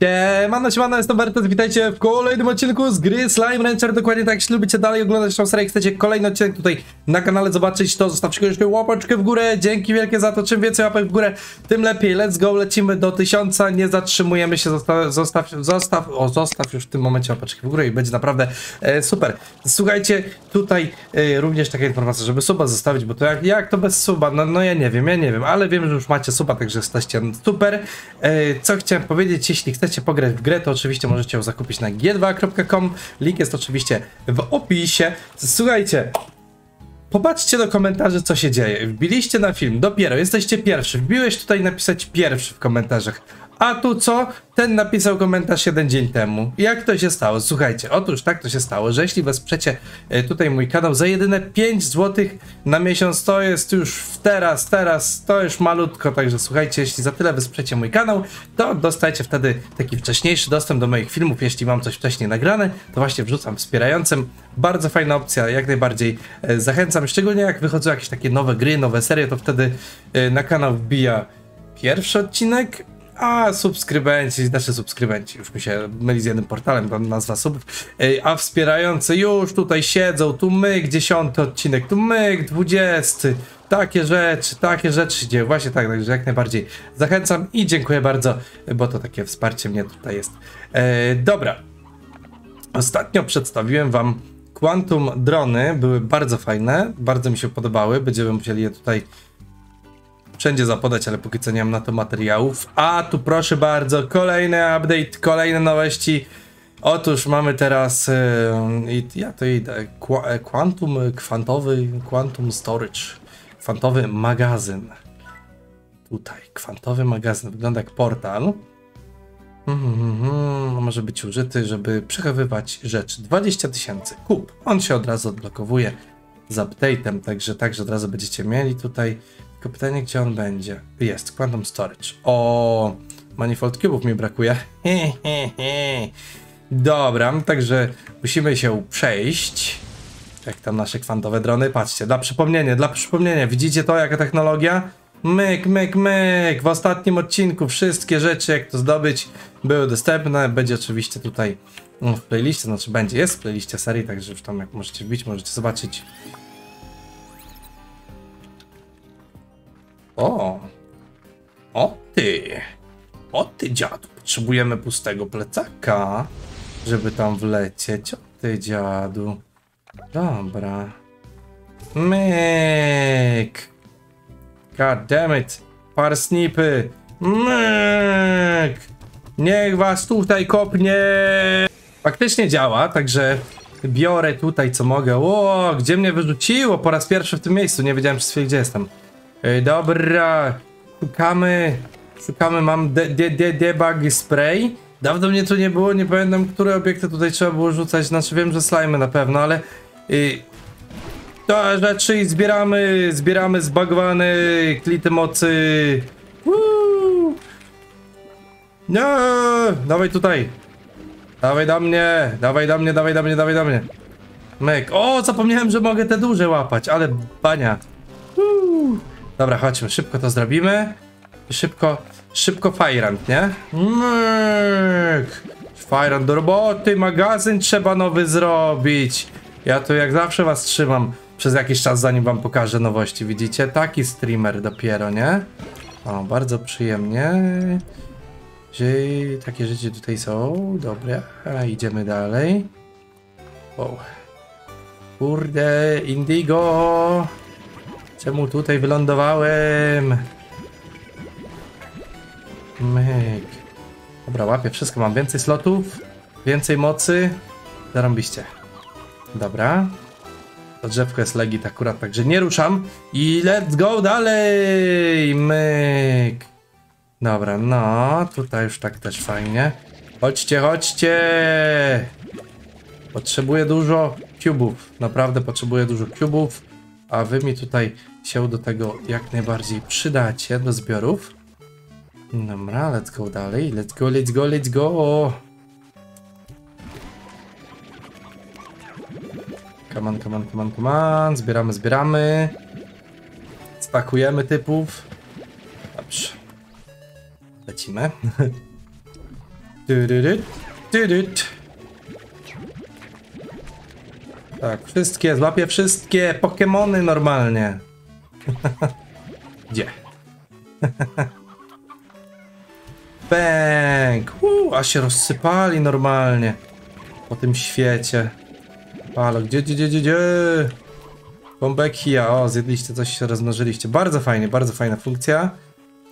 Siemano, siemano, jestem Bertes, witajcie w kolejnym odcinku z gry Slime Rancher, dokładnie tak, jeśli lubicie dalej oglądać tą serię, chcecie kolejny odcinek tutaj na kanale zobaczyć, to zostawcie koniecznie łapeczkę w górę, dzięki wielkie za to, czym więcej łapek w górę, tym lepiej, let's go, lecimy do tysiąca, nie zatrzymujemy się, zostaw, zostaw, zostaw, o zostaw już w tym momencie łapeczkę w górę i będzie naprawdę e, super. Słuchajcie, tutaj e, również taka informacja, żeby suba zostawić, bo to jak, jak to bez suba, no, no ja nie wiem, ja nie wiem, ale wiem, że już macie suba, także jesteście super. E, co chciałem powiedzieć, jeśli chcecie pograć w grę, to oczywiście możecie ją zakupić na g2.com. Link jest oczywiście w opisie. Słuchajcie, Popatrzcie do komentarzy, co się dzieje. Wbiliście na film, dopiero, jesteście pierwszy. Wbiłeś tutaj napisać pierwszy w komentarzach. A tu co? Ten napisał komentarz jeden dzień temu. Jak to się stało? Słuchajcie, otóż tak to się stało, że jeśli wesprzecie e, tutaj mój kanał za jedyne 5 zł na miesiąc, to jest już teraz, teraz, to już malutko, także słuchajcie, jeśli za tyle wesprzecie mój kanał, to dostajecie wtedy taki wcześniejszy dostęp do moich filmów, jeśli mam coś wcześniej nagrane, to właśnie wrzucam wspierającym. Bardzo fajna opcja, jak najbardziej e, zachęcam, szczególnie jak wychodzą jakieś takie nowe gry, nowe serie, to wtedy e, na kanał wbija pierwszy odcinek, a subskrybenci, znaczy subskrybenci, już mi się myli z jednym portalem, tam nazwa subów, a wspierający już tutaj siedzą, tu myk, dziesiąty odcinek, tu myk, dwudziesty, takie rzeczy, takie rzeczy dzieją, właśnie tak, także jak najbardziej zachęcam i dziękuję bardzo, bo to takie wsparcie mnie tutaj jest. E, dobra, ostatnio przedstawiłem wam Quantum drony, były bardzo fajne, bardzo mi się podobały, będziemy musieli je tutaj wszędzie zapodać, ale póki co nie mam na to materiałów. A tu proszę bardzo, kolejny update, kolejne nowości. Otóż mamy teraz, yy, ja to idę, Quantum, kwantowy, Quantum Storage, kwantowy magazyn. Tutaj, kwantowy magazyn, wygląda jak portal. Mm, mm, mm, może być użyty, żeby przechowywać rzeczy. 20 tysięcy, kup. On się od razu odblokowuje z update'em, także także od razu będziecie mieli tutaj tylko pytanie, gdzie on będzie. Jest, Quantum Storage. O, Manifold Cube'ów mi brakuje. Dobra, także musimy się przejść. Jak tam nasze kwantowe drony. Patrzcie, dla przypomnienia, dla przypomnienia, widzicie to, jaka technologia? Myk, myk, myk. W ostatnim odcinku wszystkie rzeczy, jak to zdobyć, były dostępne. Będzie oczywiście tutaj w playliście, znaczy będzie, jest w playliście serii, także już tam jak możecie wbić, możecie zobaczyć O! O ty! O ty dziadu! Potrzebujemy pustego plecaka, żeby tam wlecieć. O ty dziadu. Dobra. Myk! God damn it! Parsnipy! Myk! Niech was tutaj kopnie! Faktycznie działa, także biorę tutaj co mogę. O, gdzie mnie wyrzuciło? Po raz pierwszy w tym miejscu. Nie wiedziałem gdzie jestem. Ej, dobra, szukamy, szukamy, mam de, de, de, debug spray. Dawno mnie tu nie było, nie pamiętam, które obiekty tutaj trzeba było rzucać, znaczy wiem, że slimy na pewno, ale... Y, to rzeczy zbieramy, zbieramy zbagowane klity mocy. Woo! Nie, dawaj tutaj. Dawaj do mnie, dawaj do mnie, dawaj do mnie, dawaj do mnie. Mek, o, zapomniałem, że mogę te duże łapać, ale bania. Woo! Dobra, chodźmy, szybko to zrobimy. Szybko, szybko Fajrant, nie? Myk! Fajrant do roboty, magazyn trzeba nowy zrobić. Ja tu jak zawsze was trzymam przez jakiś czas, zanim wam pokażę nowości. Widzicie? Taki streamer dopiero, nie? O, bardzo przyjemnie. Takie rzeczy tutaj są. Dobra, a idziemy dalej. Wow. Kurde, Indigo! Czemu tutaj wylądowałem? Myk. Dobra, łapię wszystko. Mam więcej slotów, więcej mocy. Zarąbiście. Dobra. To drzewko jest legit akurat, także nie ruszam. I let's go dalej! Myk. Dobra, no, tutaj już tak też fajnie. Chodźcie, chodźcie! Potrzebuję dużo kubów. Naprawdę potrzebuję dużo kubów a wy mi tutaj się do tego jak najbardziej przydacie, do zbiorów. Dobra, let's go dalej, let's go, let's go, let's go! Come on, come on, come on, come on, zbieramy, zbieramy. Stakujemy typów. Dobrze. Lecimy. Tyryryt, tyryt. Tak, wszystkie, złapię wszystkie Pokemony normalnie. Gdzie? Bęk! A się rozsypali normalnie po tym świecie. Halo, gdzie, gdzie, gdzie, gdzie, gdzie? Bombek. O, zjedliście coś, się rozmnożyliście. Bardzo fajnie, bardzo fajna funkcja.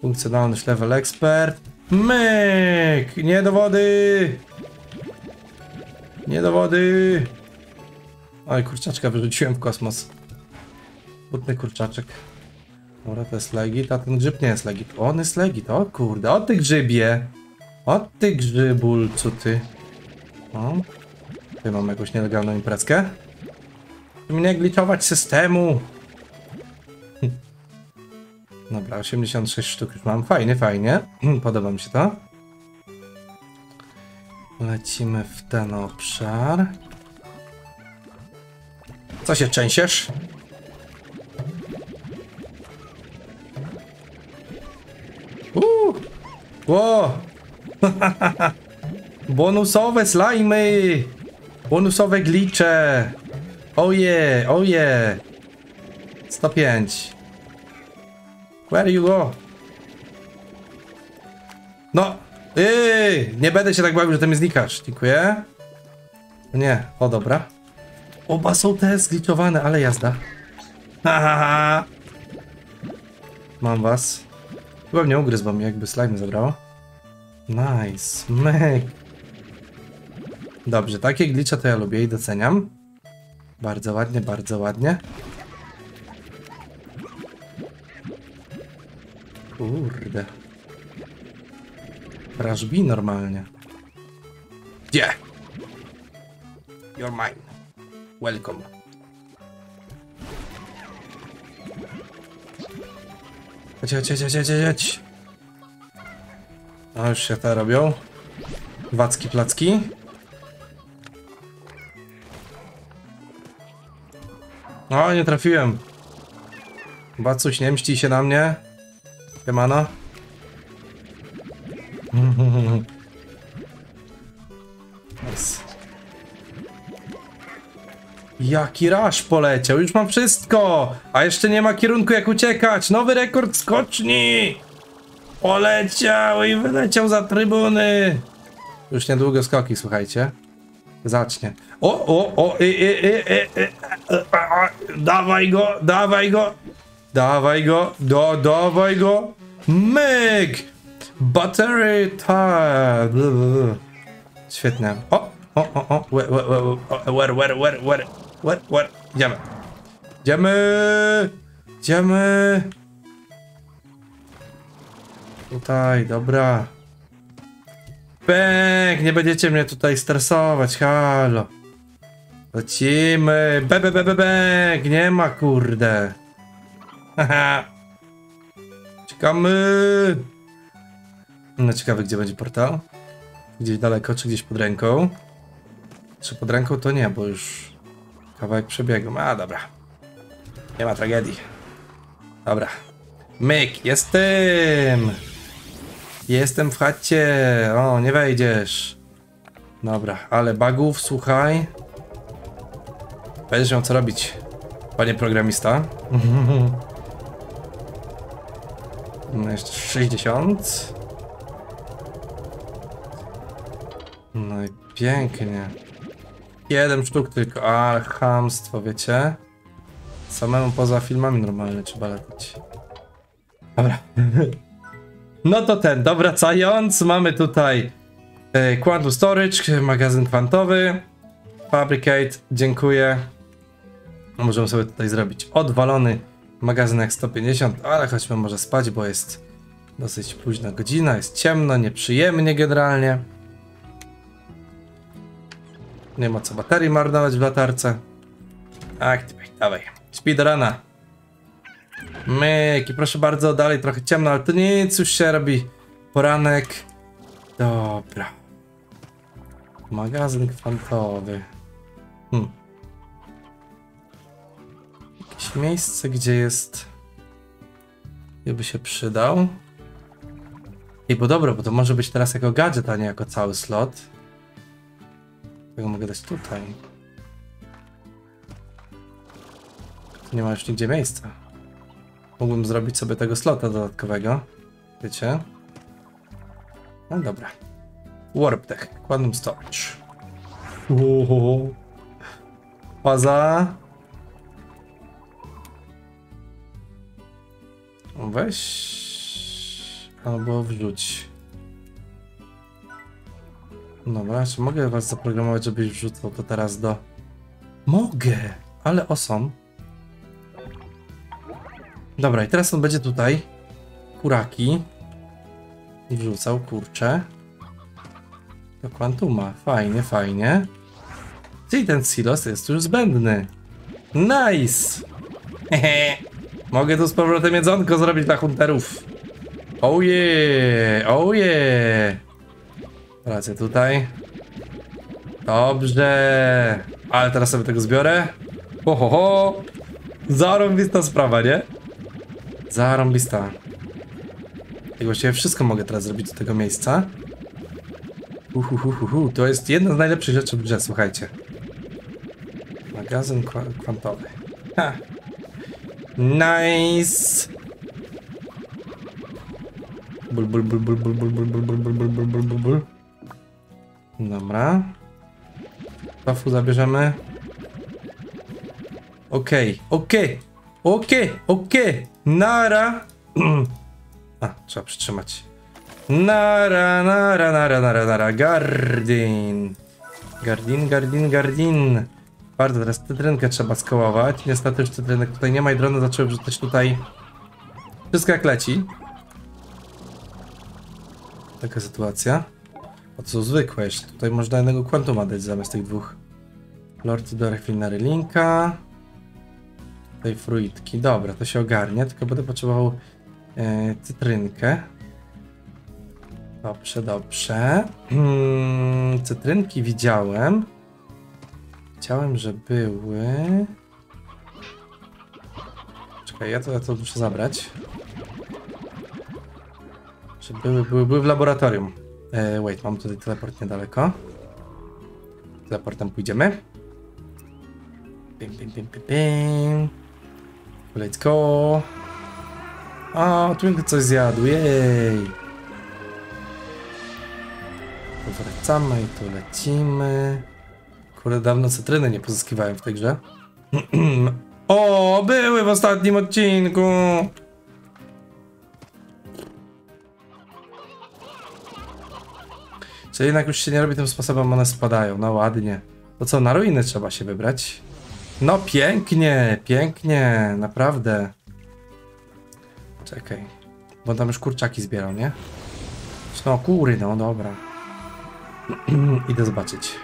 Funkcjonalność level expert. Myk! Nie do wody! Nie do wody! Oj, kurczaczka wyrzuciłem w kosmos. Butny kurczaczek. Dobra, to jest legit, a ten grzyb nie jest legit. On jest legit, o kurde, o ty grzybie. O ty grzybulcu, ty. O. Tutaj mam jakąś nielegalną imprezkę. Mnie gliczować systemu. Dobra, 86 sztuk już mam. Fajnie, fajnie. Podoba mi się to. Lecimy w ten obszar. Co się trzęsiesz? Uuu! Ło! Bonusowe slajmy! Bonusowe glicze! Oje, oje! 105. Where you go? No! Yy, nie będę się tak bawił, że ty mi znikasz. Dziękuję. Nie, o dobra. Oba są te zgliczowane, ale jazda. Ha, ha, ha. Mam was. Chyba mnie ugryzł, bo mi jakby slime zabrało. Nice, mek. Dobrze, takie glicze to ja lubię i doceniam. Bardzo ładnie, bardzo ładnie. Kurde. Rashbi normalnie. Gdzie? You're mine. Welcome. Chodź, chodź, chodź, chodź, chodź. A już się te robią. Wacki placki. O, nie trafiłem. Bacuś, nie mści się na mnie. Siemano. Jaki rasz poleciał, już mam wszystko! A jeszcze nie ma kierunku jak uciekać! Nowy rekord skoczni! Poleciał i wyleciał za trybuny! Już niedługo skoki, słuchajcie. Zacznie. O, o, o, i, i, i, i, i, dawaj go, dawaj go! Dawaj go, do, dawaj go! Myk! Battery time! Świetnie. O, o, o, o, where, where, where, where, where, where, where, idziemy. Idziemy! Idziemy! Tutaj, dobra. Pęk, nie będziecie mnie tutaj stresować, halo. Lecimy. Be, be, be, be, bek, nie ma kurde. Haha. Czekamy. No ciekawe, gdzie będzie portal. Gdzieś daleko, czy gdzieś pod ręką. Czy pod ręką to nie, bo już kawałek przebiegu. A, dobra. Nie ma tragedii. Dobra. Myk, jestem! Jestem w chacie. O, nie wejdziesz. Dobra, ale bugów, słuchaj. Będziesz miał co robić, panie programista. No jeszcze 60. No i pięknie. Jeden sztuk tylko, ale chamstwo, wiecie? Samemu poza filmami normalnie trzeba latać. Dobra. No to ten, to wracając, mamy tutaj e, Quantum Storage, magazyn kwantowy, Fabricate, dziękuję. Możemy sobie tutaj zrobić odwalony magazynek 150, ale chodźmy może spać, bo jest dosyć późna godzina, jest ciemno, nieprzyjemnie generalnie. Nie ma co baterii marnować w latarce. Activate, dawaj. Speedruna. Myk, i proszę bardzo, dalej trochę ciemno, ale to nic, już się robi poranek. Dobra. Magazyn kwantowy. Hmm. Jakieś miejsce, gdzie jest... Gdzie by się przydał. Ej, bo dobra, bo to może być teraz jako gadżet, a nie jako cały slot. Tego mogę dać tutaj. Tu nie ma już nigdzie miejsca. Mógłbym zrobić sobie tego slota dodatkowego. Wiecie? No dobra. Warp Tech, Quantum Storage. Uhoho. Faza. Weź. Albo wrzuć. Dobra, czy mogę was zaprogramować, żebyś wrzucał to teraz do... Mogę! Ale osom. Dobra, i teraz on będzie tutaj. Kuraki. Wrzucał, kurczę. Do Quantuma. Fajnie, fajnie. Czyli ten silos jest już zbędny. Nice! Hehe. Mogę tu z powrotem jedzonko zrobić dla hunterów. Oh yeah! Oh yeah! Wracę tutaj. Dobrze. Ale teraz sobie tego zbiorę. Ho, ho, ho. Zarąbista sprawa, nie? Zarąbista. I właściwie wszystko mogę teraz zrobić do tego miejsca. Uhuhuhuhu. To jest jedna z najlepszych rzeczy w grze, słuchajcie. Magazyn kwa kwantowy. Ha. Nice! Bul, bul, bul, bul, bul, bul, bul, bul, bul, bul, bul, bul, bul. Dobra. Tofu zabierzemy. Okej, okej, okej, okej. Nara. A, trzeba przytrzymać. Nara, nara, nara, nara, nara. Gardin. Gardin, gardin, gardin. Bardzo, teraz cytrynkę trzeba skołować. Niestety już cytrynek tutaj nie ma i drony zaczęły wrzucać tutaj wszystko jak leci. Taka sytuacja. O co zwykłe, jeśli tutaj można jednego Quantuma dać zamiast tych dwóch. Lord do Refinery Linka. Tutaj fruitki. Dobra, to się ogarnie, tylko będę potrzebował e, cytrynkę. Dobrze, dobrze. Hmm, cytrynki widziałem. Chciałem, że były. Czekaj, ja to, ja to muszę zabrać. Że były, były, były w laboratorium. E, wait, mam tutaj teleport niedaleko. Teleportem pójdziemy. Bim, bim, bim, bim, bim. Let's go. O, Twinkle coś zjadł, jej. Wracamy i tu lecimy. Kurde, dawno cytryny nie pozyskiwałem w tej grze. o, były w ostatnim odcinku. Czyli jednak już się nie robi tym sposobem, one spadają. No ładnie. To co, na ruiny trzeba się wybrać? No pięknie, pięknie, naprawdę. Czekaj. Bo tam już kurczaki zbierał, nie? No kury, no dobra. Idę zobaczyć.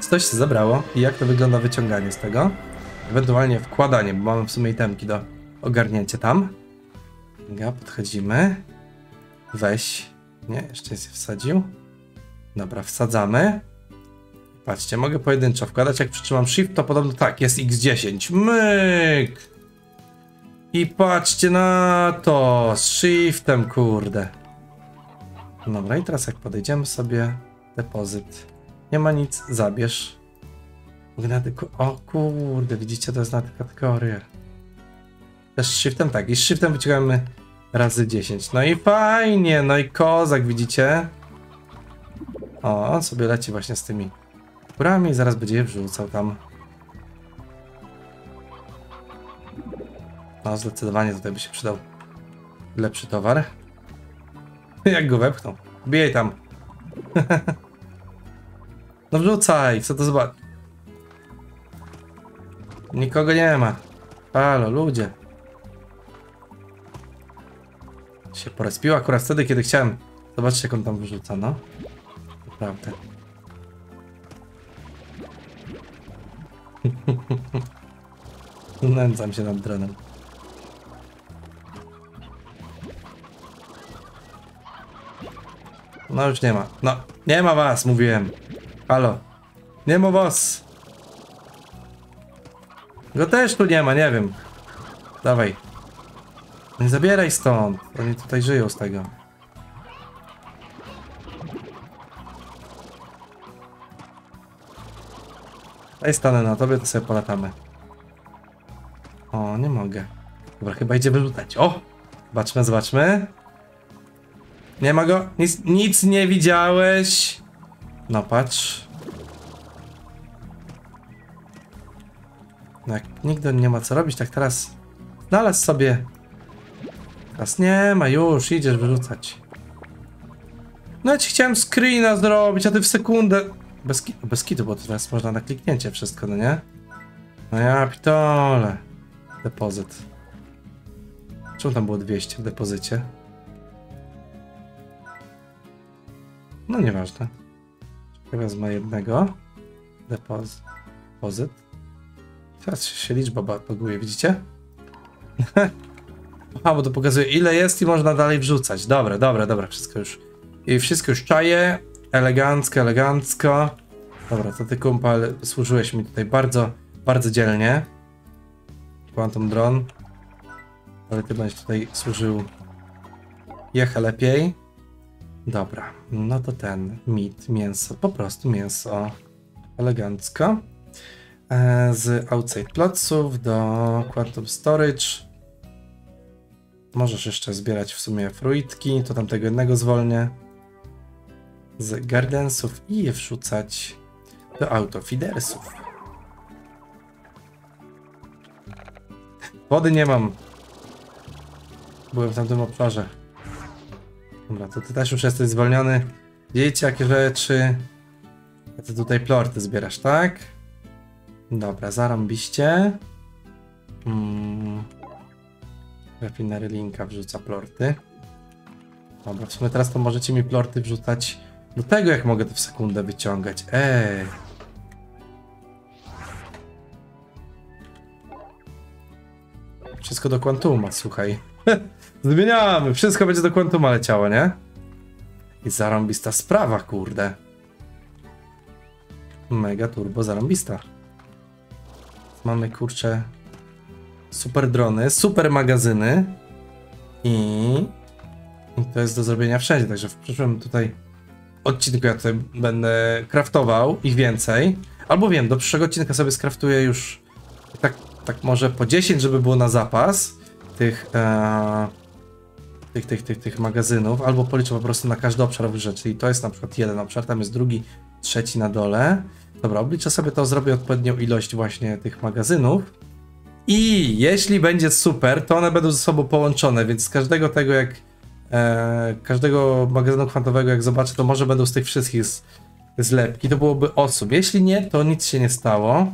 Coś się zebrało i jak to wygląda wyciąganie z tego. Ewentualnie wkładanie, bo mamy w sumie itemki do ogarnięcia tam. Dobra, podchodzimy. Weź. Nie, jeszcze nie wsadził. Dobra, wsadzamy. Patrzcie, mogę pojedynczo wkładać. Jak przytrzymam Shift, to podobno tak, jest X10. Myk! I patrzcie na to! Z Shiftem, kurde. Dobra, i teraz jak podejdziemy sobie, depozyt. Nie ma nic, zabierz. O kurde, widzicie, to jest na tę kategorię. Też shiftem, tak, i z shiftem wyciągamy razy 10. No i fajnie, no i kozak, widzicie? O, on sobie leci właśnie z tymi kurami i zaraz będzie je wrzucał tam. No, zdecydowanie tutaj by się przydał lepszy towar. Jak go wepchnął. Bijaj tam. no wrzucaj, co to zobacz. Nikogo nie ma. Halo, ludzie. Się porespił akurat wtedy, kiedy chciałem. Zobaczcie, jak on tam wyrzuca, no. Naprawdę. Nędzam się nad dronem. No już nie ma. No, nie ma was, mówiłem. Halo. Nie ma was. Go też tu nie ma, nie wiem. Dawaj. Nie zabieraj stąd. Oni tutaj żyją z tego. Daj stanę na tobie, to sobie polatamy. O, nie mogę. Dobra, chyba idziemy lutać. O! Zobaczmy, zobaczmy. Nie ma go. Nic, nic nie widziałeś. No patrz. No Jak nigdy nie ma co robić, tak teraz znalazł sobie Teraz nie ma, już idziesz wyrzucać. No ja ci chciałem screena zrobić, a ty w sekundę... Bez, ki bez kitu, bo teraz można na kliknięcie wszystko, no nie? No ja pitole. Depozyt. Czemu tam było 200 w depozycie? No nieważne. Wezmę jednego. Depozyt. Depozyt. Teraz się liczba baguje, widzicie? Aha, bo to pokazuje ile jest i można dalej wrzucać. Dobra, dobra, dobra, wszystko już. I wszystko już czaję. Elegancko, elegancko. Dobra, to ty kumpel służyłeś mi tutaj bardzo, bardzo dzielnie. Quantum Drone. Ale ty będziesz tutaj służył jecha lepiej. Dobra, no to ten meat, mięso, po prostu mięso. Elegancko. E, z outside plotsów do Quantum Storage. Możesz jeszcze zbierać w sumie fruitki, to tamtego jednego zwolnię. Z gardensów i je wrzucać do autofidersów. Wody nie mam. Byłem w tamtym obszarze. Dobra, to ty też już jesteś zwolniony. Jakie rzeczy. A ty tutaj plorty zbierasz, tak? Dobra, zarąbiście. Refinery linka wrzuca plorty. Dobra, w sumie teraz to możecie mi plorty wrzucać do tego, jak mogę to w sekundę wyciągać. Ej. Wszystko do Quantuma, słuchaj. Zmieniamy, wszystko będzie do Quantuma leciało, nie? I zarąbista sprawa, kurde. Mega turbo zarąbista. Mamy, kurczę, super drony, super magazyny i... I to jest do zrobienia wszędzie, także w przyszłym tutaj odcinku ja tutaj będę craftował ich więcej. Albo wiem, do przyszłego odcinka sobie skraftuję już tak, tak może po 10, żeby było na zapas tych, e, tych, tych, tych, tych magazynów, albo policzę po prostu na każdy obszar rzeczy. Czyli to jest na przykład jeden obszar, tam jest drugi, trzeci na dole. Dobra, obliczę sobie to, zrobię odpowiednią ilość właśnie tych magazynów. I jeśli będzie super, to one będą ze sobą połączone, więc z każdego tego jak e, każdego magazynu kwantowego jak zobaczę, to może będą z tych wszystkich z, zlepki, to byłoby osób. Jeśli nie, to nic się nie stało.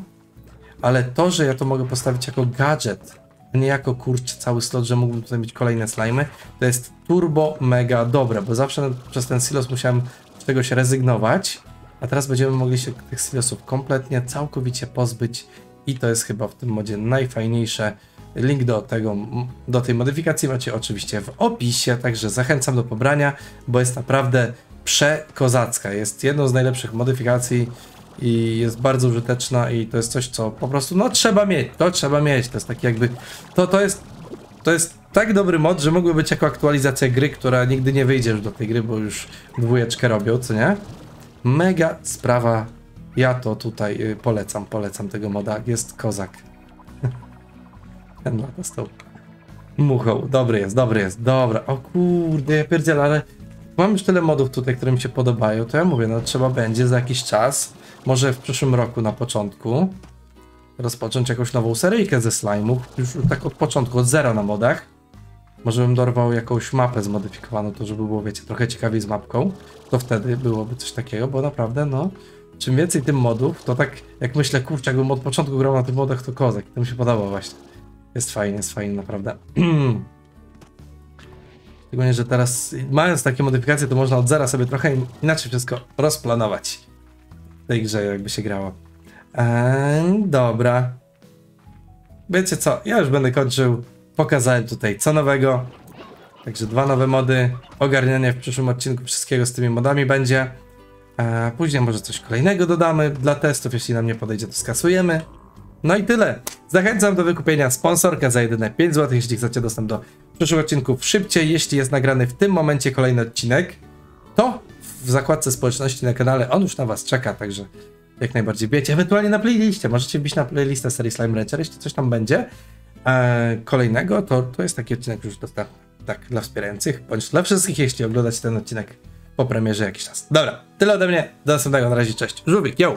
Ale to, że ja to mogę postawić jako gadżet, nie jako kurczę cały slot, że mógłbym tutaj mieć kolejne slimy, to jest turbo mega dobre, bo zawsze przez ten silos musiałem z się rezygnować, a teraz będziemy mogli się tych silosów kompletnie, całkowicie pozbyć i to jest chyba w tym modzie najfajniejsze. Link do, tego, do tej modyfikacji macie oczywiście w opisie, także zachęcam do pobrania, bo jest naprawdę przekozacka. Jest jedną z najlepszych modyfikacji i jest bardzo użyteczna i to jest coś, co po prostu no trzeba mieć, to trzeba mieć, to jest taki jakby, to, to jest to jest tak dobry mod, że mógłby być jako aktualizacja gry, która nigdy nie wyjdzie już do tej gry, bo już dwójeczkę robią, co nie? Mega sprawa, ja to tutaj y, polecam, polecam tego moda, jest kozak. Ten lata tą muchą, dobry jest, dobry jest, dobra, o kurde, ja pierdzielę, ale mam już tyle modów tutaj, które mi się podobają, to ja mówię, no trzeba będzie za jakiś czas może w przyszłym roku na początku rozpocząć jakąś nową seryjkę ze slime'ów, już tak od początku, od zera na modach. Może bym dorwał jakąś mapę zmodyfikowaną, to żeby było, wiecie, trochę ciekawiej z mapką, to wtedy byłoby coś takiego, bo naprawdę, no, czym więcej tym modów, to tak jak myślę, kurczę, jakbym od początku grał na tych modach, to kozak, to mi się podoba właśnie. Jest fajnie, jest fajnie, naprawdę. Szczególnie, że teraz mając takie modyfikacje, to można od zera sobie trochę inaczej wszystko rozplanować tej grze jakby się grało. Eee, dobra. Wiecie co, ja już będę kończył. Pokazałem tutaj co nowego. Także dwa nowe mody. Ogarnianie w przyszłym odcinku wszystkiego z tymi modami będzie. E, później może coś kolejnego dodamy dla testów, jeśli nam nie podejdzie to skasujemy. No i tyle. Zachęcam do wykupienia sponsorka za jedyne 5 zł, jeśli chcecie dostęp do przyszłych odcinków szybciej. Jeśli jest nagrany w tym momencie kolejny odcinek, to w zakładce społeczności na kanale on już na was czeka, także jak najbardziej wiecie. Ewentualnie na playliście, możecie wbić na playlistę serii Slime Rancher, jeśli coś tam będzie eee, kolejnego, to, to jest taki odcinek już dostępny. Tak, dla wspierających, bądź dla wszystkich, jeśli oglądacie ten odcinek po premierze jakiś czas. Dobra, tyle ode mnie. Do następnego, na razie, cześć. Żubik, yo!